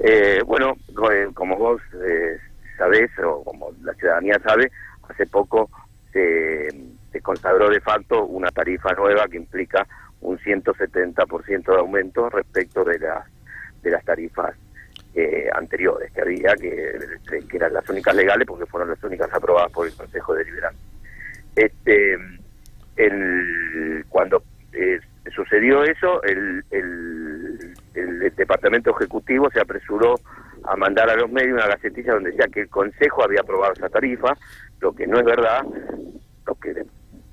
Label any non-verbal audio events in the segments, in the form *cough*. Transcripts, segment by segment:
Eh, bueno, eh, como vos eh, sabés, o como la ciudadanía sabe, hace poco se, consagró de facto una tarifa nueva que implica un 170% de aumento respecto de las de las tarifas eh, anteriores que había, que, que eran las únicas legales porque fueron las únicas aprobadas por el Consejo Deliberante. Este, el, cuando eh, sucedió eso, el, el, el Departamento Ejecutivo se apresuró a mandar a los medios una gacetilla donde decía que el Consejo había aprobado esa tarifa, lo que no es verdad, lo que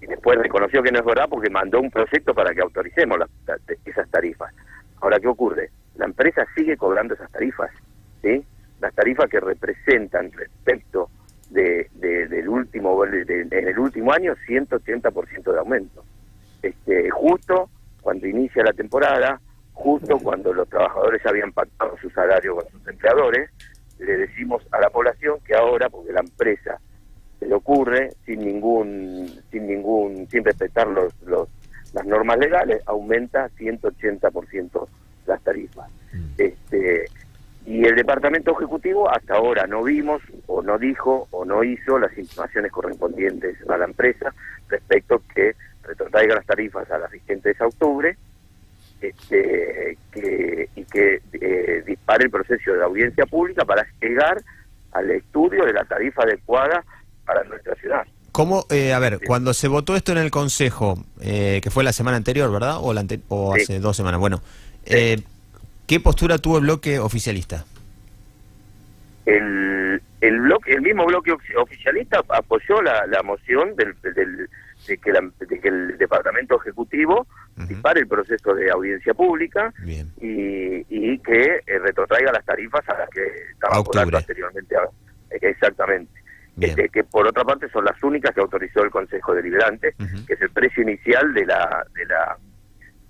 y después reconoció que no es verdad porque mandó un proyecto para que autoricemos las- la- esas tarifas. Ahora, ¿qué ocurre? La empresa sigue cobrando esas tarifas, ¿sí? Las tarifas que representan respecto de, de- del último, en el último año, 180% de aumento. Este, justo cuando inicia la temporada, justo cuando los trabajadores ya habían pactado su salario con sus empleadores, le decimos a la población que ahora, porque la empresa se le ocurre sin ningún sin ningún sin respetar los, los las normas legales aumenta 180% las tarifas. Este y el departamento ejecutivo hasta ahora no vimos o no dijo o no hizo las intimaciones correspondientes a la empresa respecto que retrotraiga las tarifas a las vigentes de octubre este, que, y que eh, dispare el proceso de audiencia pública para llegar al estudio de la tarifa adecuada para nuestra ciudad. ¿Cómo, eh, a ver, cuando se votó esto en el Consejo, eh, que fue la semana anterior, ¿verdad? O, la ante- o Sí. hace dos semanas, bueno, eh, ¿qué postura tuvo el bloque oficialista? El, el bloque, el mismo bloque ofi- oficialista apoyó la, la moción del, del- de, que la- de que el departamento ejecutivo. Dispare el proceso de audiencia pública Bien. y, y que eh, retrotraiga las tarifas a las que estaba cobrando anteriormente. eh, exactamente. Este, que por otra parte son las únicas que autorizó el Consejo Deliberante, que es el precio inicial de la de la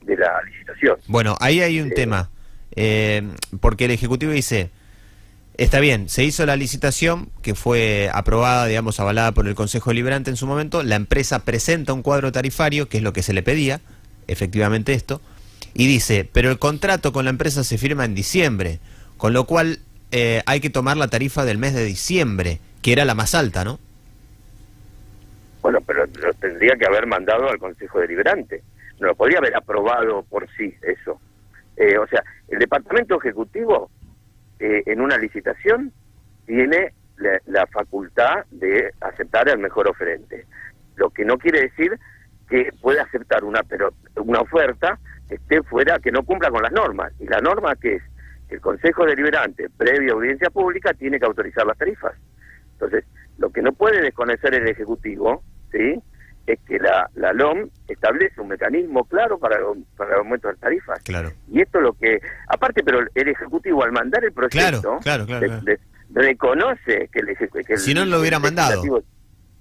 de la licitación. Bueno, ahí hay un Eh. tema, eh, porque el Ejecutivo dice, está bien, se hizo la licitación que fue aprobada, digamos, avalada por el Consejo Deliberante en su momento, la empresa presenta un cuadro tarifario, que es lo que se le pedía, efectivamente esto, y dice, pero el contrato con la empresa se firma en diciembre, con lo cual eh, hay que tomar la tarifa del mes de diciembre, que era la más alta, ¿no? Bueno, pero lo tendría que haber mandado al Consejo Deliberante. No lo podría haber aprobado por sí eso. Eh, o sea, el Departamento Ejecutivo eh, en una licitación tiene la, la facultad de aceptar el mejor oferente. Lo que no quiere decir que pueda aceptar una pero una oferta que esté fuera, que no cumpla con las normas. Y la norma que es que el Consejo Deliberante, previa audiencia pública, tiene que autorizar las tarifas. Entonces, lo que no puede desconocer el Ejecutivo, ¿sí? Es que la, la LOM establece un mecanismo claro para, para el aumento de las tarifas. Claro. Y esto es lo que, aparte, pero el Ejecutivo al mandar el proyecto, Claro, claro, claro, de- de- reconoce que el, eje- que el- Si no, lo hubiera mandado.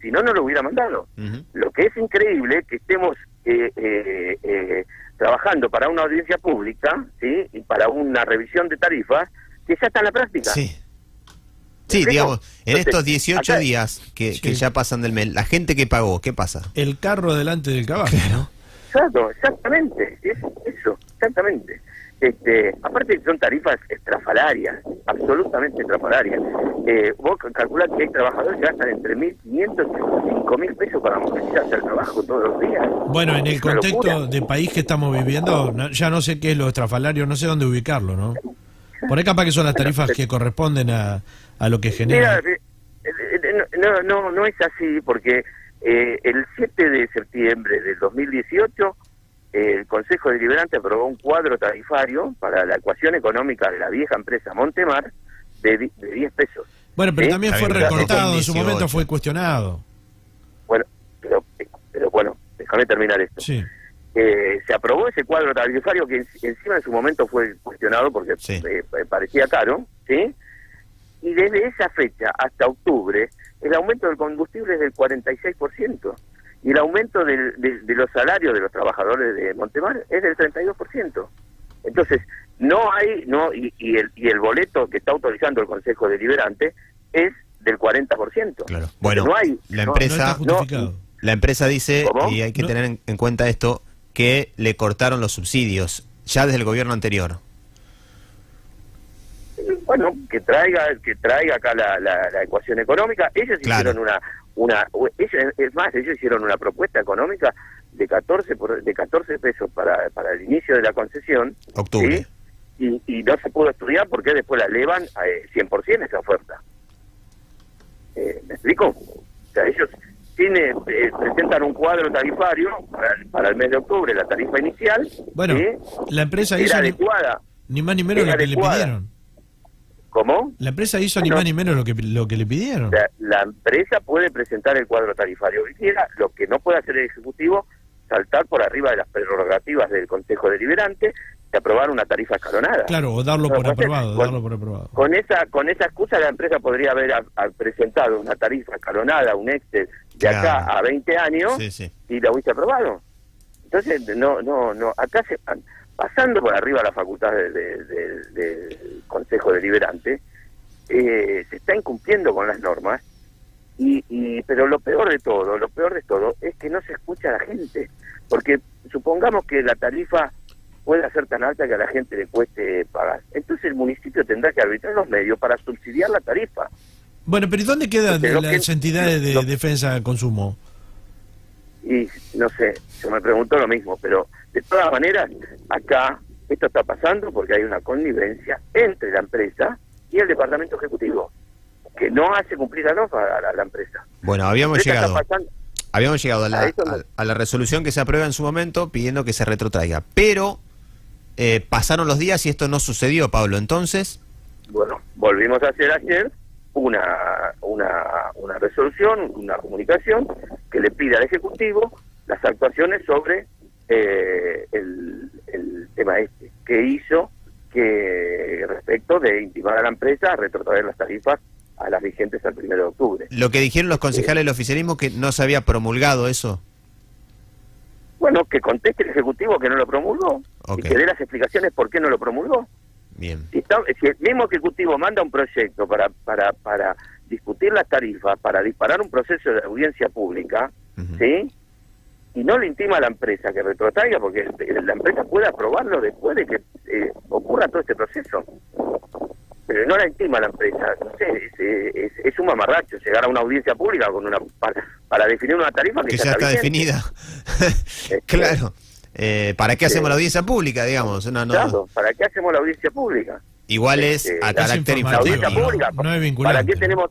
Si no, no lo hubiera mandado. Lo que es increíble es que estemos eh, eh, eh, trabajando para una audiencia pública, ¿sí? Y para una revisión de tarifas que ya está en la práctica. Sí. Sí, digamos, en Entonces, estos 18 acá- días que, Sí. que ya pasan del mes, la gente que pagó, ¿qué pasa? El carro delante del caballo. ¿no? Exacto, exactamente, es eso, exactamente. Este, aparte son tarifas estrafalarias, absolutamente estrafalarias. Eh, vos calculás que hay trabajadores que gastan entre 1.500 y 5.000 pesos para movilizarse al trabajo todos los días. Bueno, en el contexto locura. de país que estamos viviendo, no- ya no sé qué es lo estrafalario, no sé dónde ubicarlo, ¿no? Por ahí capaz que son las tarifas que corresponden a, a lo que genera. Mira, eh, eh, no, no, no es así porque eh, el 7 de septiembre del 2018 eh, el Consejo Deliberante aprobó un cuadro tarifario para la ecuación económica de la vieja empresa Montemar de, de 10 pesos. Bueno, pero también fue recortado, en su 2018. momento fue cuestionado. Bueno, pero, pero bueno, déjame terminar esto. Sí. Eh, se aprobó ese cuadro tarifario que en- encima en su momento fue cuestionado porque Sí. eh, parecía caro, ¿sí? Y desde esa fecha hasta octubre, el aumento del combustible es del 46%. Y el aumento del- de, de los salarios de los trabajadores de Montemar es del 32%. Entonces, no hay, no y, y el, y el boleto que está autorizando el Consejo Deliberante es del 40%. Claro. Bueno, no hay, la no- empresa- No está justificado. La empresa dice, ¿Cómo? y hay que No. tener en, en cuenta esto, que le cortaron los subsidios ya desde el gobierno anterior. Bueno, que traiga que traiga acá la, la, la ecuación económica. Ellos Claro. hicieron una una es más, ellos hicieron una propuesta económica de 14 por, de 14 pesos para para el inicio de la concesión. Octubre. ¿sí? Y, y no se pudo estudiar porque después la elevan a eh, 100% esa oferta. Eh, ¿Me explico? O sea, ellos tiene, eh, presentan un cuadro tarifario para, el- para el mes de octubre, la tarifa inicial. Bueno, la empresa hizo ni, adecuada. ni más ni menos lo que le pidieron. ¿Cómo? La empresa hizo ni más ni menos lo que, lo que le pidieron. O sea, la empresa puede presentar el cuadro tarifario que quiera, lo que no puede hacer el Ejecutivo, saltar por arriba de las prerrogativas del Consejo Deliberante y aprobar una tarifa escalonada. Claro, o darlo No, por entonces, aprobado, con- darlo por aprobado. Con esa con esa excusa la empresa podría haber a- a presentado una tarifa escalonada, un Excel de acá a 20 años Sí, sí. y la hubiese aprobado. Entonces, no, no, no, acá se pasando por arriba la facultad de- de- de- del Consejo Deliberante, eh, se está incumpliendo con las normas, y, y pero lo peor de todo, lo peor de todo es que no se escucha a la gente, porque supongamos que la tarifa pueda ser tan alta que a la gente le cueste pagar. Entonces el municipio tendrá que arbitrar los medios para subsidiar la tarifa. Bueno, pero ¿y dónde quedan las que- entidades de lo- defensa del consumo? Y no sé, yo me pregunto lo mismo, pero de todas maneras, acá esto está pasando porque hay una connivencia entre la empresa y el departamento ejecutivo, que no hace cumplir la norma a la, a la empresa. Bueno, habíamos llegado. Habíamos llegado a la, a la resolución que se aprueba en su momento pidiendo que se retrotraiga. Pero eh, pasaron los días y esto no sucedió, Pablo. Entonces, Bueno, volvimos a hacer ayer una, una, una resolución, una comunicación que le pide al Ejecutivo las actuaciones sobre eh, el, el tema este, que hizo que respecto de intimar a la empresa a retrotraer las tarifas a las vigentes al primero de octubre. lo que dijeron los concejales del oficialismo que no se había promulgado eso. Bueno, que conteste el Ejecutivo que no lo promulgó y que dé las explicaciones por qué no lo promulgó. Bien. si, está- si el mismo ejecutivo manda un proyecto para, para, para discutir las tarifas, para disparar un proceso de audiencia pública. ¿sí? Y no le intima a la empresa que retrotraiga, porque eh, la empresa puede aprobarlo después de que eh, ocurra todo este proceso. Pero no la intima a la empresa, no sé, es, eh, es, es un mamarracho llegar a una audiencia pública con una para, para definir una tarifa que, Que ya está definida. *laughs* claro. Eh, ¿Para qué Sí. hacemos la audiencia pública, digamos? No, no. Claro, ¿para qué hacemos la audiencia pública? Igual es Eh, a carácter informativo, La audiencia pública. no es ¿Para vinculante. qué tenemos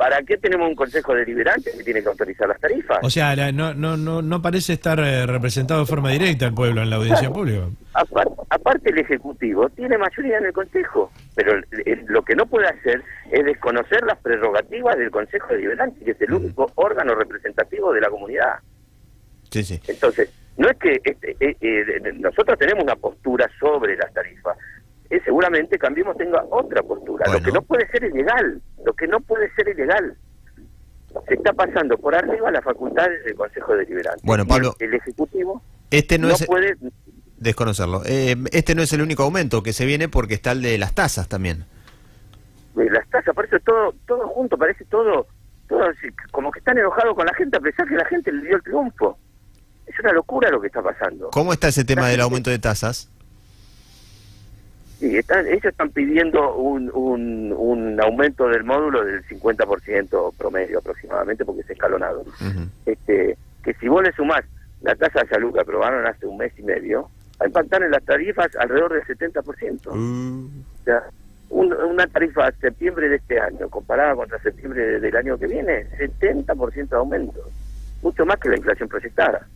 para qué tenemos un consejo deliberante que tiene que autorizar las tarifas? O sea, la- no, no, no, no parece estar eh, representado de forma directa el pueblo en la audiencia pública. Apar- aparte el ejecutivo tiene mayoría en el consejo, pero el- el- lo que no puede hacer es desconocer las prerrogativas del consejo deliberante, que es el único órgano representativo de la comunidad. Sí, sí. Entonces, no es que este, eh, eh, nosotros tenemos una postura sobre las tarifas. Eh, seguramente Cambiemos tenga otra postura. Bueno. Lo que no puede ser ilegal. Lo que no puede ser ilegal. Se está pasando por arriba las facultades del Consejo Deliberante. Bueno, Pablo, el, el Ejecutivo Este no, no, es puede... desconocerlo. Eh, este no es el único aumento que se viene porque está el de las tasas también. Las tasas, por eso todo todo junto, parece todo, todo como que están enojados con la gente a pesar que la gente le dio el triunfo. Es una locura lo que está pasando. ¿Cómo está ese tema La del gente- aumento de tasas? Sí, están, ellos están pidiendo un, un, un aumento del módulo del 50% promedio aproximadamente, porque es escalonado. Este, que si vos le sumás la tasa de salud que aprobaron hace un mes y medio, va a impactar en las tarifas alrededor del 70%. Uh, O sea, un- una tarifa septiembre de este año comparada contra septiembre de- del año que viene, 70% de aumento. Mucho más que la inflación proyectada.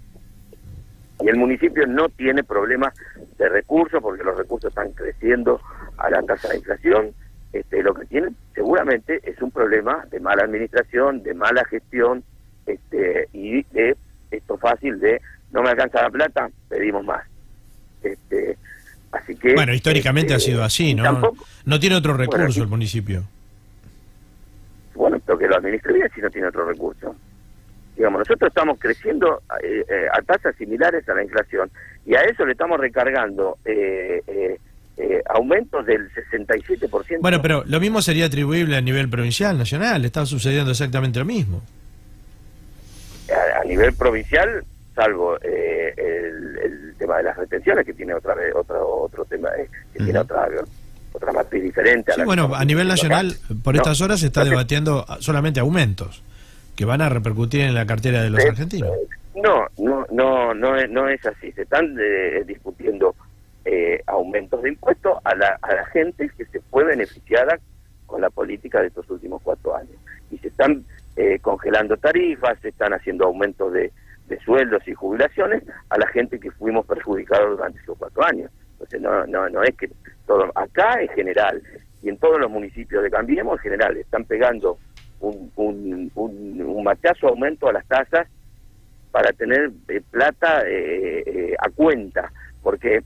Y el municipio no tiene problemas de recursos porque los recursos están creciendo a la tasa de inflación. Este, lo que tiene seguramente es un problema de mala administración, de mala gestión este, y de esto fácil de no me alcanza la plata, pedimos más. Este, así que Bueno, históricamente este, ha sido así, ¿no? tampoco- No tiene otro recurso el municipio. bueno, pero que lo administre bien si no tiene otro recurso. Digamos, nosotros estamos creciendo eh, eh, a tasas similares a la inflación y a eso le estamos recargando eh, eh, aumentos del 67%. Bueno, pero lo mismo sería atribuible a nivel provincial, nacional. Está sucediendo exactamente lo mismo. a, a nivel provincial, salvo eh, el, el tema de las retenciones, que tiene otra vez otro, otro tema, que tiene otra, otra materia. es diferente a Sí, la bueno, a nivel nacional, por No, estas horas se está no debatiendo solamente aumentos que van a repercutir en la cartera de los argentinos. No, no, no, no, es- no es así. Se están eh, discutiendo eh, aumentos de impuestos a la, a la gente que se fue beneficiada con la política de estos últimos cuatro años. Y se están eh, congelando tarifas, se están haciendo aumentos de, de sueldos y jubilaciones a la gente que fuimos perjudicados durante esos cuatro años. Entonces no, no, no es que todo, acá en general y en todos los municipios de Cambiemos en general están pegando un, un, aumento a las tasas para tener eh, plata eh, eh, a cuenta, porque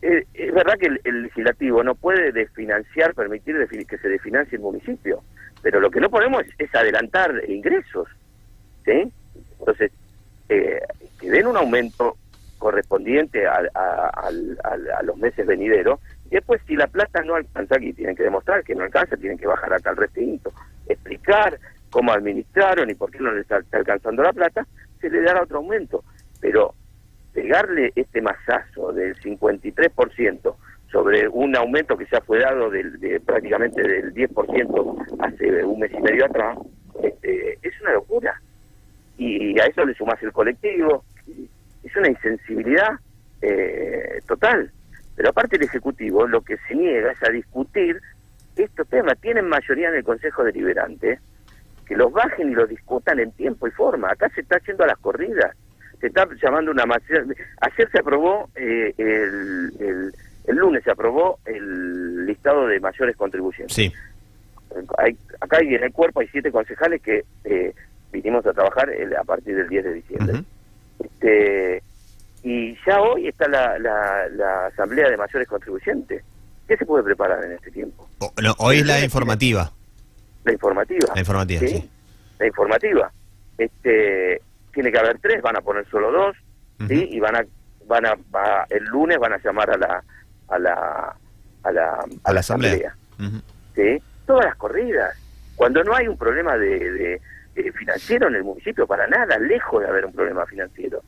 eh, es verdad que el, legislativo no puede desfinanciar, permitir que se desfinancie el municipio, pero lo que no podemos es, es adelantar ingresos. Entonces, eh, que den un aumento correspondiente a los meses venideros, y después si la plata no alcanza, aquí tienen que demostrar que no alcanza, tienen que bajar acá al recinto, cómo administraron y por qué no les está, alcanzando la plata, se le dará otro aumento. Pero pegarle este masazo del 53% sobre un aumento que ya fue dado del, de prácticamente del 10% hace un mes y medio atrás, este, es una locura. Y a eso le sumas el colectivo, es una insensibilidad eh, total. Pero aparte el Ejecutivo lo que se niega es a discutir estos temas. Tienen mayoría en el Consejo Deliberante, que los bajen y los discutan en tiempo y forma. Acá se está haciendo a las corridas, se está llamando una masiva. Ayer se aprobó, eh, el, el, el lunes se aprobó el listado de mayores contribuciones. Sí. Hay, acá hay, en el cuerpo hay siete concejales que eh, vinimos a trabajar el- a partir del 10 de diciembre. Este, y ya hoy está la, la, la asamblea de mayores contribuyentes. ¿Qué se puede preparar en este tiempo? O- no, hoy es la informativa. La informativa. La informativa, sí. La informativa. Este, tiene que haber tres, van a poner solo dos. ¿sí? Y van a, van a, va- el lunes van a llamar a la, a la, a la, A la asamblea. ¿sí? Todas las corridas. Cuando no hay un problema de, de- de financiero en el municipio, para nada, lejos de haber un problema financiero.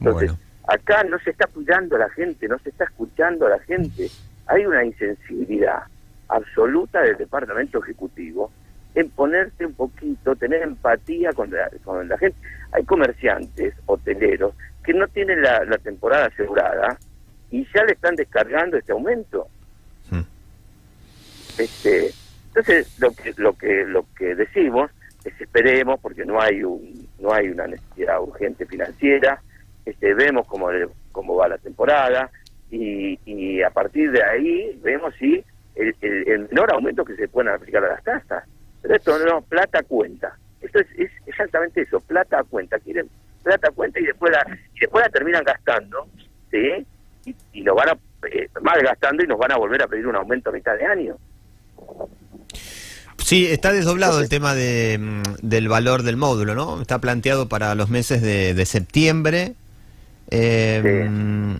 Entonces, Bueno. Acá no se está cuidando a la gente, no se está escuchando a la gente. Hay una insensibilidad absoluta del Departamento Ejecutivo en ponerse un poquito, tener empatía con la, con la gente. Hay comerciantes, hoteleros, que no tienen la, la temporada asegurada y ya le están descargando este aumento. Mm. Este, entonces lo que lo que lo que decimos es esperemos porque no hay un no hay una necesidad urgente financiera, este vemos cómo le- cómo va la temporada y, y a partir de ahí vemos si el, el- el menor aumento que se pueden aplicar a las tasas. Pero esto no, plata cuenta. Esto es, es exactamente eso, plata a cuenta. Quieren plata cuenta y después la, y después la terminan gastando, ¿sí? Y, y lo van a eh, malgastando y nos van a volver a pedir un aumento a mitad de año. Sí, está desdoblado el tema de, mm, del valor del módulo, ¿no? Está planteado para los meses de, de septiembre, eh, Sí. mm,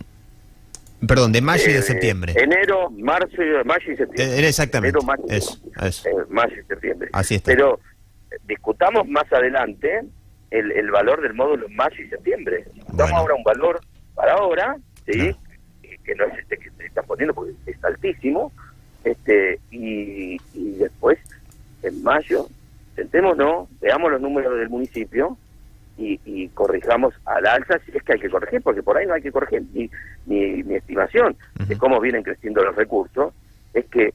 perdón, de mayo y de Eh, septiembre. Enero, marzo, mayo y septiembre. Eh, exactamente, Enero, marzo, eso, eso. mayo y septiembre. Así está. Pero discutamos más adelante el, el valor del módulo en mayo y septiembre. Discutamos Bueno. ahora un valor para ahora, ¿sí? Que- no es este que se están poniendo porque es altísimo. este Y, y después, en mayo, sentémonos, veamos los números del municipio y, y corrijamos al alza si es que hay que corregir, porque por ahí no hay que corregir. Mi, mi, mi estimación de cómo vienen creciendo los recursos es que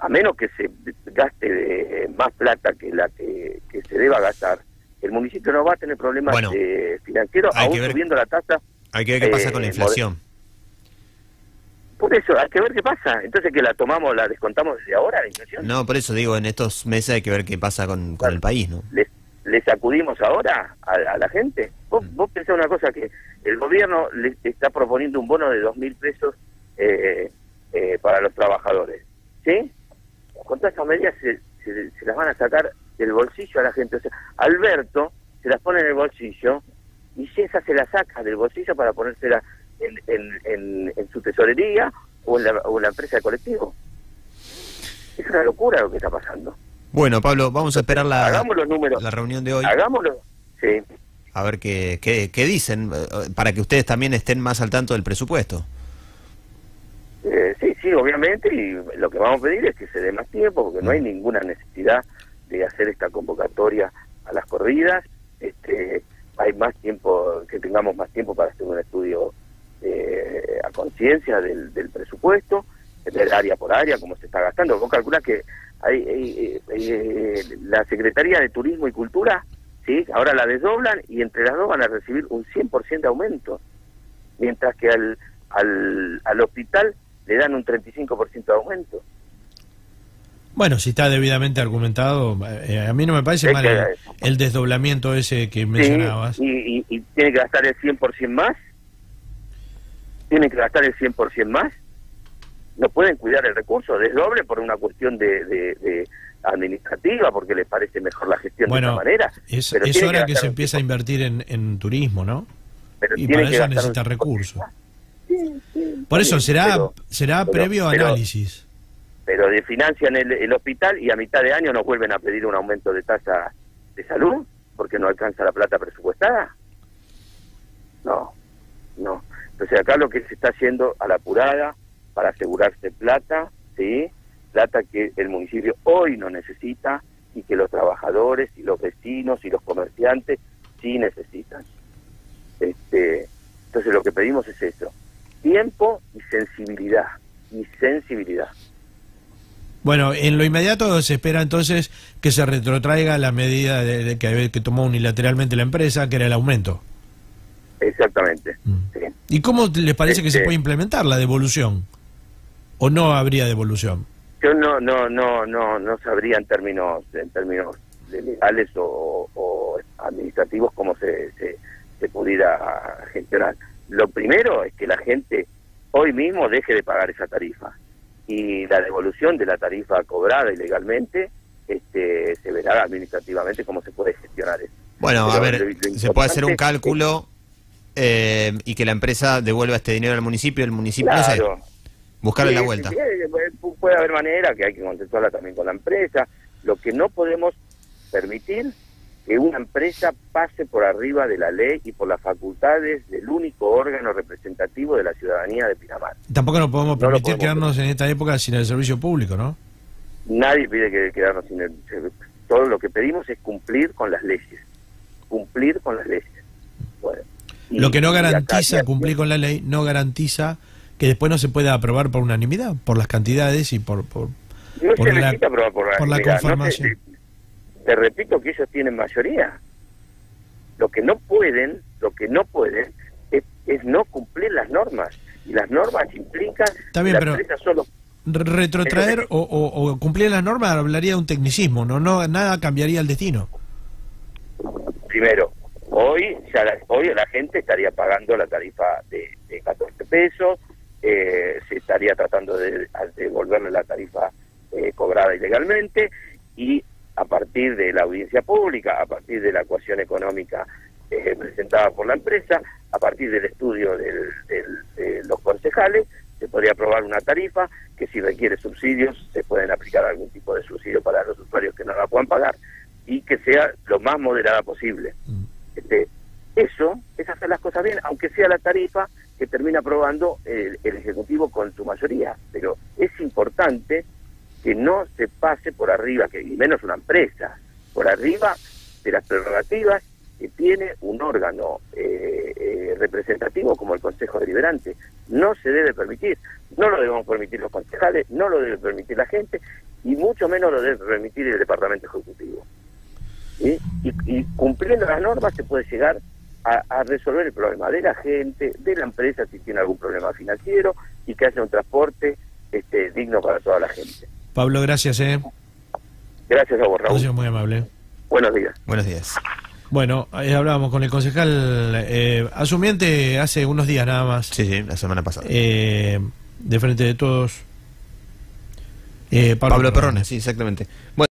a menos que se gaste de más plata que la que, que se deba gastar, el municipio no va a tener problemas Bueno, eh, financieros, aún que ver- subiendo la tasa. Hay que ver qué pasa eh, con la inflación. Por eso, hay que ver qué pasa. Entonces, que la tomamos, la descontamos desde ahora, la inflación. No, por eso digo, en estos meses hay que ver qué pasa con, con el país, ¿no? ¿Le, le sacudimos ahora a, a la gente? Vos, Mm. vos pensás una cosa, que el gobierno le está proponiendo un bono de dos mil pesos eh, eh, para los trabajadores. ¿Sí? Con todas esas medidas se, se- se las van a sacar del bolsillo a la gente. O sea, Alberto se las pone en el bolsillo y esa se la saca del bolsillo para ponérsela en, en, en, en su tesorería o en, la, o en la empresa de colectivo. Es una locura lo que está pasando. Bueno, Pablo, vamos a esperar la, Hagamos los números. la reunión de hoy. Hagámoslo. Sí. A ver qué, qué, qué dicen, eh, para que ustedes también estén más al tanto del presupuesto. Eh, sí, sí, obviamente, y lo que vamos a pedir es que se dé más tiempo, porque no hay ninguna necesidad de hacer esta convocatoria a las corridas. Este, hay más tiempo, que tengamos más tiempo para hacer un estudio eh, a conciencia del, del presupuesto, ver área por área cómo se está gastando. Vos calculás que eh, eh, la Secretaría de Turismo y Cultura, sí, ahora la desdoblan y entre las dos van a recibir un 100% de aumento, mientras que al, al, al hospital le dan un 35% de aumento. Bueno, si está debidamente argumentado, eh, a mí no me parece Es mal el, el desdoblamiento ese que mencionabas. Sí, y, y, y tiene que gastar el 100% más. Tienen que gastar el 100% más. No pueden cuidar el recurso, desdoble por una cuestión de, de- de administrativa, porque les parece mejor la gestión de esa manera. es, Pero es hora que, gastar se un empiece a invertir en, en turismo, ¿no? pero Y para que eso necesita 100%. recursos. Sí, sí, Por eso será pero- será pero- previo pero- análisis. pero financian el, el hospital y a mitad de año nos vuelven a pedir un aumento de tasa de salud porque no alcanza la plata presupuestada. No, no. Entonces acá lo que se está haciendo a la apurada para asegurarse plata, ¿sí? Plata que el municipio hoy no necesita y que los trabajadores y los vecinos y los comerciantes sí necesitan. Este, entonces lo que pedimos es eso, tiempo y sensibilidad, y sensibilidad. Bueno, en lo inmediato se espera entonces que se retrotraiga la medida de, de que, que tomó unilateralmente la empresa, que era el aumento. Exactamente. Mm. sí. ¿Y cómo les parece que se Este- puede implementar la devolución? ¿O no habría devolución? Yo no no no no no sabría en términos en términos de legales o, o administrativos cómo se, se se pudiera gestionar. Lo primero es que la gente hoy mismo deje de pagar esa tarifa y la devolución de la tarifa cobrada ilegalmente este se verá administrativamente cómo se puede gestionar eso. Bueno, a ver, lo- lo se puede hacer un es- cálculo eh, y que la empresa devuelva este dinero al municipio, el municipio, no sé, buscarle Sí, la vuelta. puede haber manera que hay que consensuarla también con la empresa. Lo que no podemos permitir que una empresa pase por arriba de la ley y por las facultades del único órgano representativo de la ciudadanía de Pinamar. Tampoco nos podemos No permitir podemos quedarnos en esta época sin el servicio público, ¿no? Nadie pide que quedarnos sin el... Todo lo que pedimos es cumplir con las leyes. Cumplir con las leyes. Bueno, y- Lo que no garantiza cumplir con la ley, no garantiza que después no se pueda aprobar por unanimidad, por las cantidades y por... por No por se la- aprobar por por la unanimidad, no se- conformación. te repito que ellos tienen mayoría. Lo que no pueden, lo que no pueden es, es no cumplir las normas. Y las normas implican Está bien, que pero- solo retrotraer o, o- o cumplir las normas hablaría de un tecnicismo, no, no nada cambiaría el destino. primero, hoy ya la, hoy la gente estaría pagando la tarifa de, de 14 pesos, eh, se estaría tratando de de devolverle la tarifa eh, cobrada ilegalmente y a partir de la audiencia pública, a partir de la ecuación económica eh, presentada por la empresa, a partir del estudio del- del- de los concejales, se podría aprobar una tarifa que si requiere subsidios se pueden aplicar algún tipo de subsidio para los usuarios que no la puedan pagar y que sea lo más moderada posible. Mm. Este, eso es hacer las cosas bien, aunque sea la tarifa que termina aprobando el, el Ejecutivo con su mayoría. Pero es importante que no se pase por arriba, que y menos una empresa, por arriba de las prerrogativas que tiene un órgano eh, eh, representativo como el Consejo Deliberante. No se debe permitir, no lo debemos permitir los concejales, no lo debe permitir la gente y mucho menos lo debe permitir el Departamento Ejecutivo. Y, y cumpliendo las normas se puede llegar a, a resolver el problema de la gente, de la empresa si tiene algún problema financiero y que haya un transporte este, digno para toda la gente. Pablo, gracias, ¿eh? Gracias a vos, Raúl. sido muy amable. Buenos días. Buenos días. Bueno, ahí hablábamos con el concejal eh, asumiente hace unos días nada más, Sí, sí, la semana pasada. eh, de frente de todos. Eh, Pablo, Pablo Perrone, sí, exactamente. Bueno,